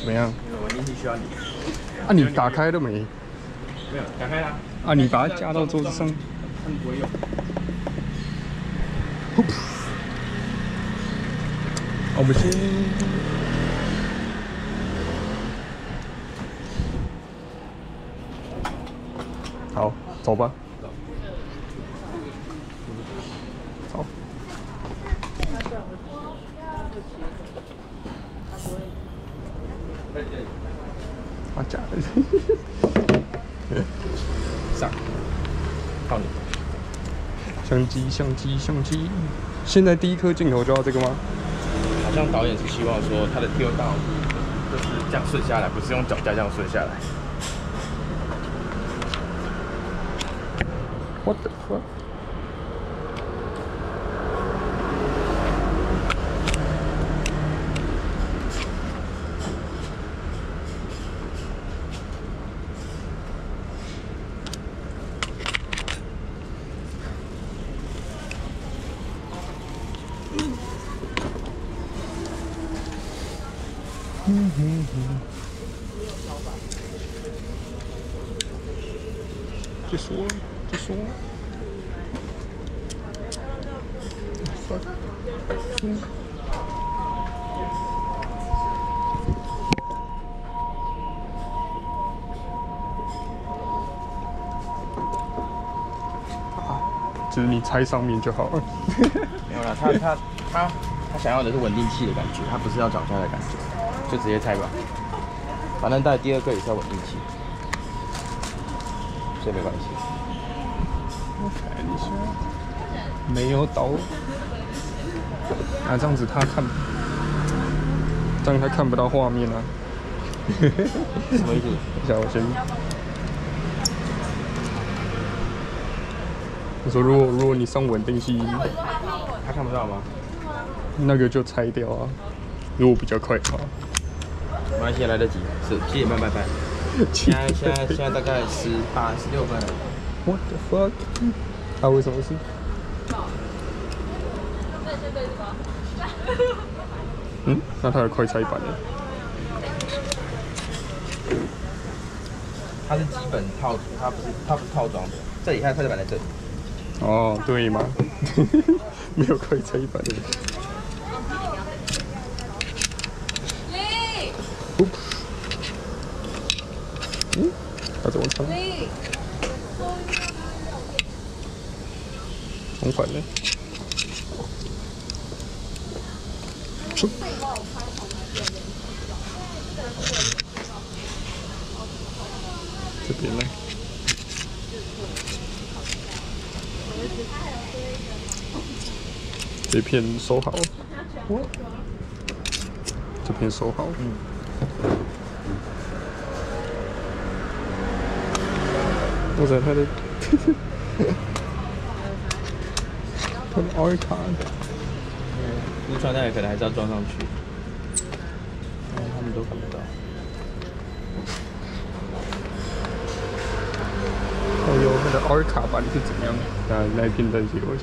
怎么样？稳定器需要你。啊，你打开了没？没有，打开啦。啊，你把它架到桌子上。他们不会用。我们先。好，走吧。啊，假的。上。靠你。相机，相机，相机。现在第一颗镜头就要这个吗？好像导演是希望说他的第二道就是这样顺下来，不是用脚架这样顺下来。What the fuck？嗯哼哼。就说，就说。嗯。就是你拆上面就好了。没有了，他他他他想要的是稳定器的感觉，他不是要脚架的感觉，就直接拆吧。反正带第二个也是要稳定器，所以没关系。我看一下，没有刀。啊，这样子他看，这样他看不到画面啊。什么意思？等下我先。我说，如果如果你上稳定器，他看不到吗？那个就拆掉啊。如果比较快的话。没关系，来得及。是七点半拜拜。现在现在现在大概十八十六分。What the fuck？他为什么是？嗯，那他的快拆版呢？它是基本套，它不是它不是套装的。这里它的快拆版在这里。哦，对吗？没有快拆版的。嗯，它怎么唱？重返呢？这边呢？这片收好。这片收好。嗯。我在他的，他的 R 卡。那穿戴可能还是要装上去，他们都看不到。哦哟，那个 R 卡版是怎么样？啊，那一片再借我一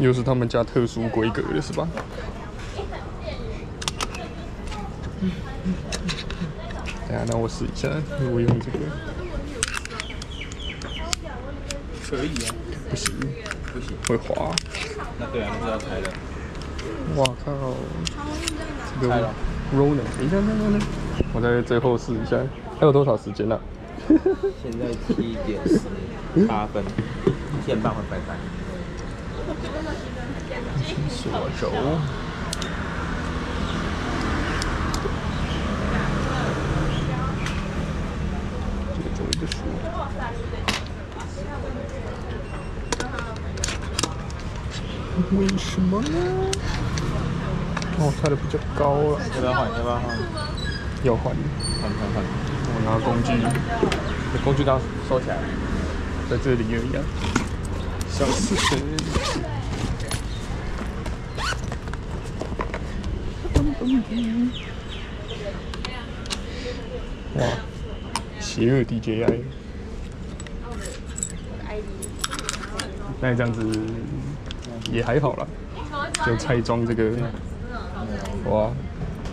又是他们家特殊规格的是吧？等下，那我试一下，我用这个。可以啊。不行，不行，会滑。那对啊，那是要拆的。哇靠！这个 Ronin，等一下，等等等，我再最后试一下，还有多少时间呢？现在七点十八分，一点半会拜拜。锁轴。为什么呢？哦，它的比较高了。要不要换？要不要换？要换。换换换。我拿工具，工具刀收起来，在这里而已啊。小四十。哇，邪恶 DJI。那这样子也还好啦，就拆装这个，哇，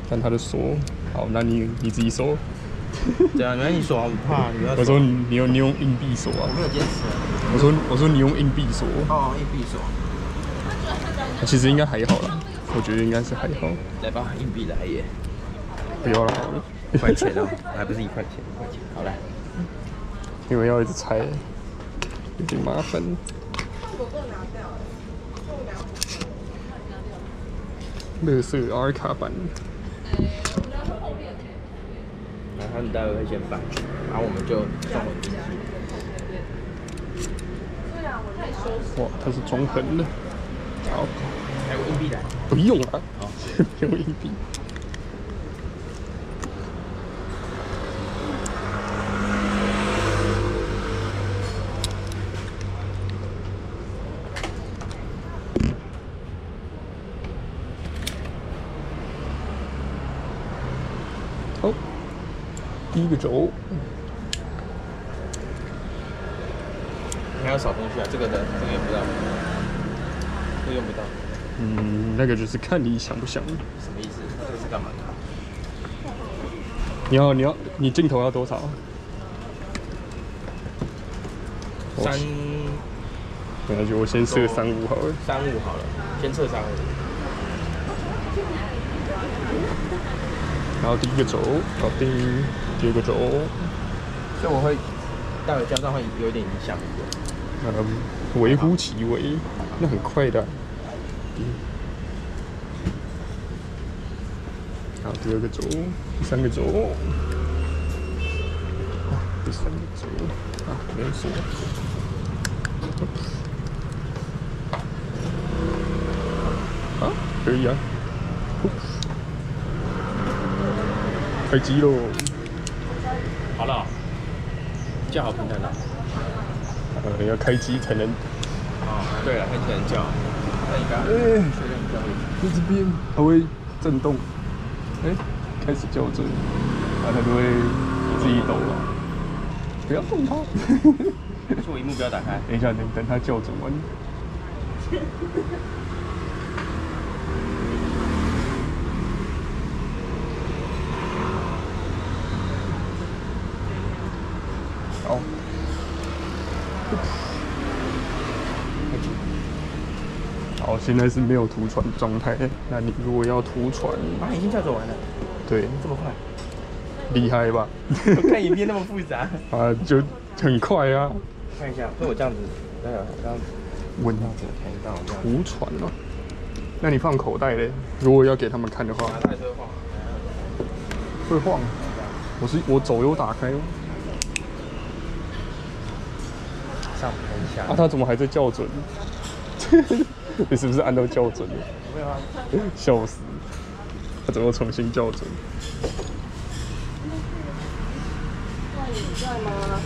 看它的锁，好，那你你自己锁。对啊，那你锁我不怕，你不要。我说你用你用硬币锁啊我，没有坚持。我说我说你用硬币锁，哦，硬币锁。其实应该还好啦，我觉得应该是还好，来吧，硬币来耶！不要了好了，一块钱哦，还不是一块钱，一块钱。好来，因为要一直拆，有点麻烦。乐色 R 卡版，然后他们待会会先摆，然后我们就送回进去。哇，它是中横的，好，还有硬币来。不用啊，好，不用硬币。好，第一个轴，你还要扫东西啊？这个的，这个用不到，这个用不到。嗯，那个就是看你想不想。什么意思？这个是干嘛的？你要你要你镜头要多少？三没关系，我先设三五好了。三五好了，先测三五。然后第一个轴搞定，第二个轴，所以我会待会加上会有点影响。嗯，微乎其微，那很快的。嗯好，第二个轴，第三个轴，啊，第三个轴，啊，没有锁。啊，可以啊。开机喽！好了，叫好平台了。呃，要开机才能。哦，对了，开起来叫。那你刚刚哎确认一下位置。在这边它会震动，哎、开始校准，啊，它就会自己抖了。不要动它。是我荧幕不要打开。等一下，等等它校准完。好。好，现在是没有图传状态。那你如果要图传，啊，已经校准完了，对，这么快？厉害吧？我 看影片那么复杂。啊，就很快啊。看一下，所以我这样子，这样子，稳这样子看到这样子。图传哦。那你放口袋嘞？如果要给他们看的话，会晃。我是我走有打开哦。上拍一下。啊，他怎么还在校准？你是不是按到校准了？没有啊，笑死！他怎么重新校准？那你在吗？